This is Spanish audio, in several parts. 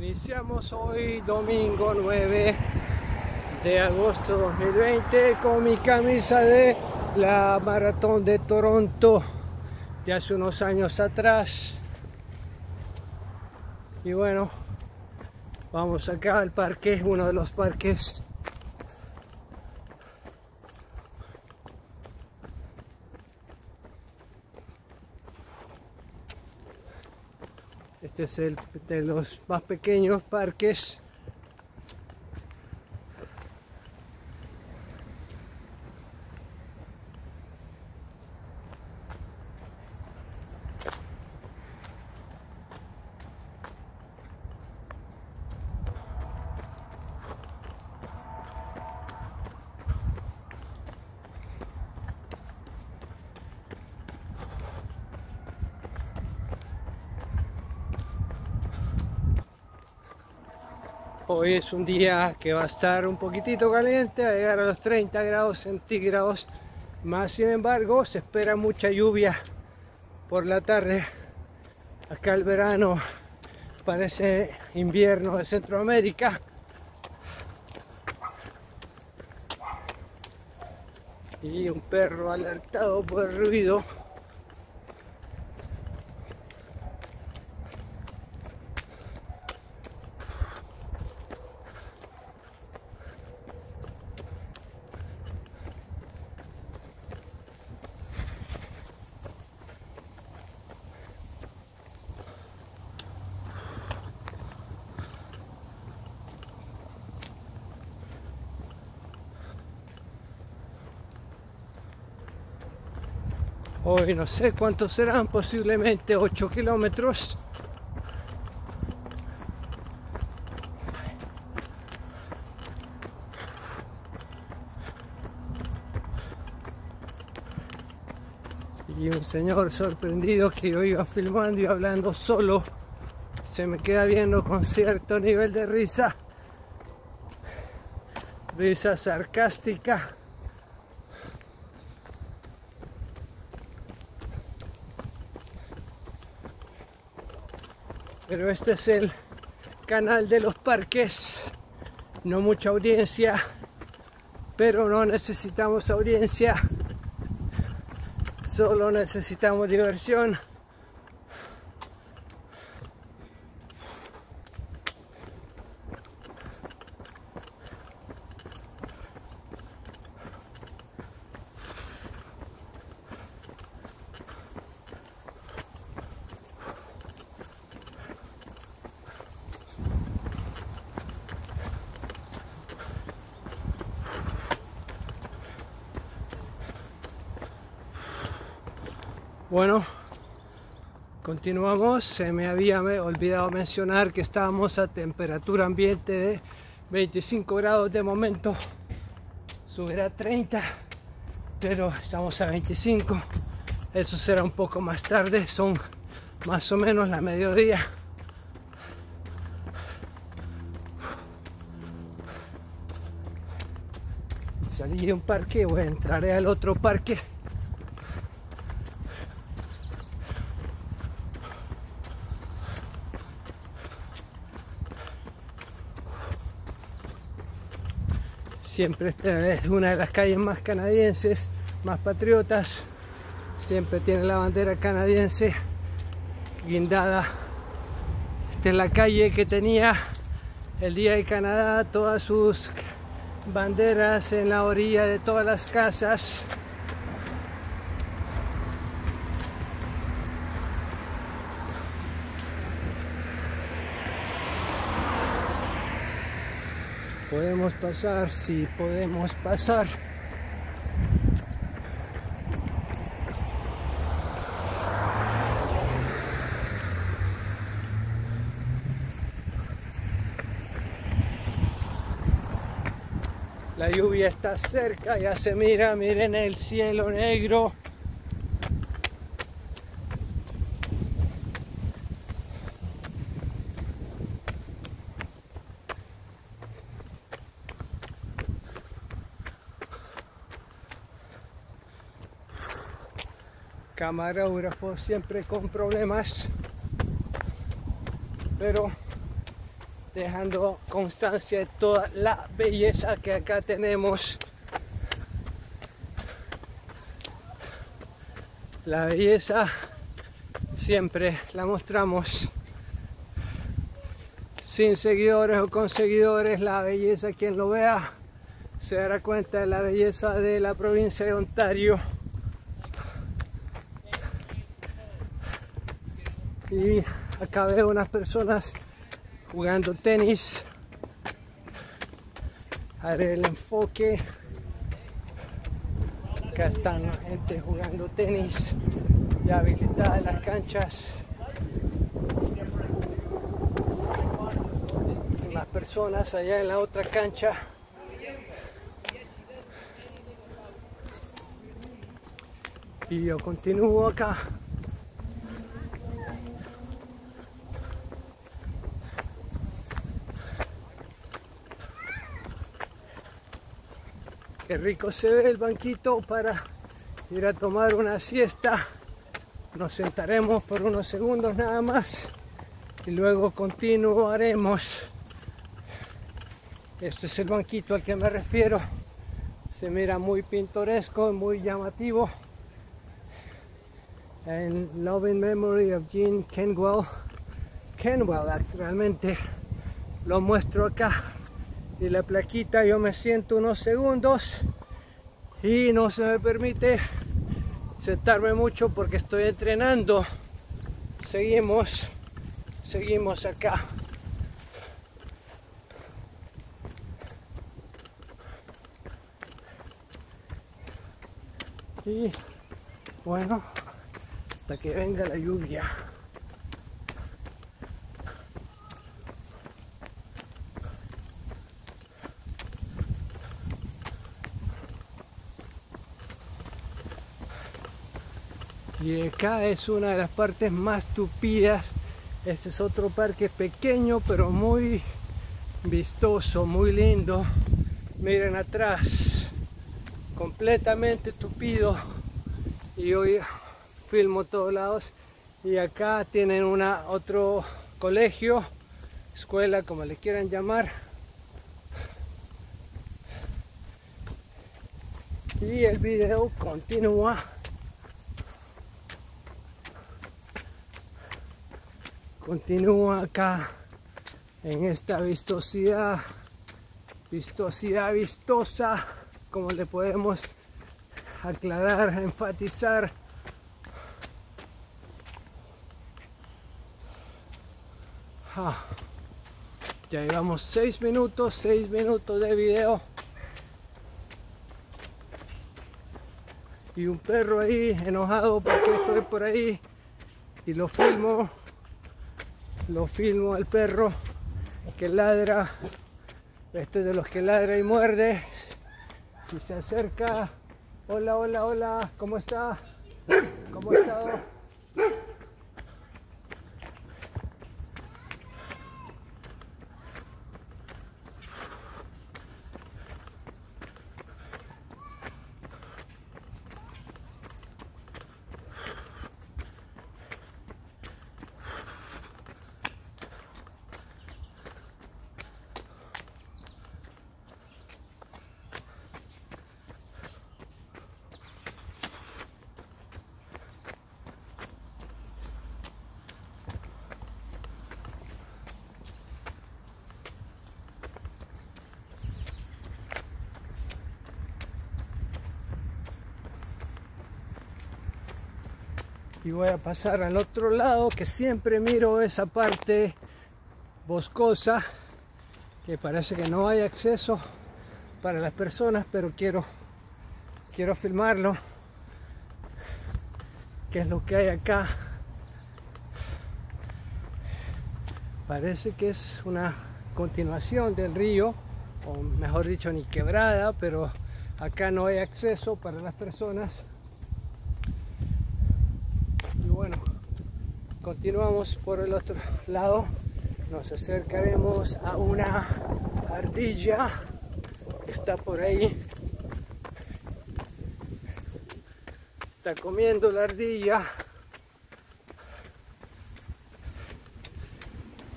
Iniciamos hoy domingo 9 de agosto 2020 con mi camisa de la maratón de Toronto de hace unos años atrás. Y bueno, vamos acá al parque, uno de los parques Este es el de los más pequeños parques. Hoy es un día que va a estar un poquitito caliente, a llegar a los 30 grados centígrados. Más sin embargo, se espera mucha lluvia por la tarde. Acá el verano parece invierno de Centroamérica. Y un perro alertado por el ruido. Hoy no sé cuántos serán, posiblemente 8 kilómetros. Y un señor sorprendido que yo iba filmando y hablando solo, se me queda viendo con cierto nivel de risa, risa sarcástica. Pero este es el canal de los parques. No mucha audiencia pero no necesitamos audiencia. Solo necesitamos diversión Bueno, continuamos. Se me había olvidado mencionar que estábamos a temperatura ambiente de 25 grados de momento. Subirá a 30, pero estamos a 25. Eso será un poco más tarde. Son más o menos la mediodía. Salí de un parque, voy a entrar al otro parque. Siempre esta es una de las calles más canadienses, más patriotas, siempre tiene la bandera canadiense guindada. Esta es la calle que tenía el día de Canadá, todas sus banderas en la orilla de todas las casas. Podemos pasar, sí, podemos pasar. La lluvia está cerca, ya se mira, miren el cielo negro. Camarógrafo siempre con problemas pero dejando constancia de toda la belleza que acá tenemos. La belleza siempre la mostramos sin seguidores o con seguidores, la belleza quien lo vea se dará cuenta de la belleza de la provincia de Ontario. Y acá veo unas personas jugando tenis. Haré el enfoque. Acá están la gente jugando tenis. Ya habilitadas las canchas. Las personas allá en la otra cancha. Y yo continúo acá. Qué rico se ve el banquito para ir a tomar una siesta. Nos sentaremos por unos segundos nada más y luego continuaremos. Este es el banquito al que me refiero. Se mira muy pintoresco, muy llamativo. En Loving Memory of Jean Kenwell. Kenwell, realmente lo muestro acá y la plaquita yo me siento unos segundos y no se me permite sentarme mucho porque estoy entrenando. Seguimos seguimos acá. Y bueno hasta que venga la lluvia y acá es una de las partes más tupidas. Este es otro parque pequeño pero muy vistoso muy lindo. Miren atrás completamente tupido. Y hoy filmo todos lados. Y acá tienen una otro colegio escuela como le quieran llamar. Y el video continúa continúa acá en esta vistosidad vistosidad vistosa como le podemos aclarar enfatizar. Ah, ya llevamos seis minutos seis minutos de video. Y un perro ahí enojado porque estoy por ahí y lo filmo lo filmo al perro que ladra este es de los que ladra y muerde y se acerca hola hola hola ¿cómo está? ¿cómo está? Y voy a pasar al otro lado que siempre miro esa parte boscosa que parece que no hay acceso para las personas pero quiero quiero filmarlo. Qué es lo que hay acá parece que es una continuación del río o mejor dicho ni quebrada pero acá no hay acceso para las personas bueno, continuamos por el otro lado. Nos acercaremos a una ardilla que está por ahí. Está comiendo la ardilla.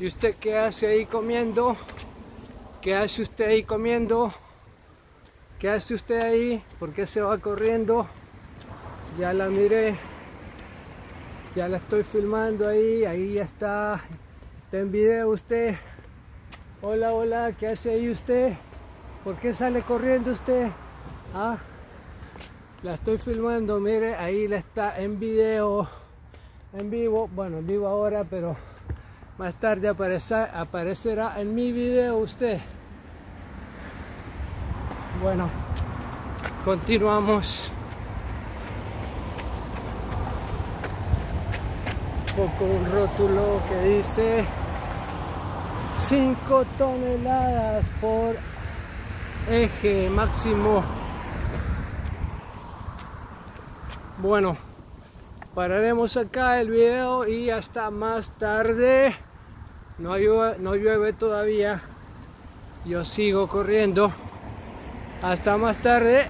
¿Y usted qué hace ahí comiendo? ¿Qué hace usted ahí comiendo? ¿Qué hace usted ahí? ¿Por qué se va corriendo? Ya la miré. Ya la estoy filmando ahí. Ahí ya está. Está en video usted. Hola, hola. ¿Qué hace ahí usted? ¿Por qué sale corriendo usted? ¿Ah? La estoy filmando. Mire, ahí la está en video. En vivo. Bueno, en vivo ahora, pero más tarde aparecerá en mi video usted. Bueno, continuamos. Poco un rótulo que dice 5 toneladas por eje máximo. Bueno, pararemos acá el video y hasta más tarde. No llueve, no llueve todavía. Yo sigo corriendo. Hasta más tarde.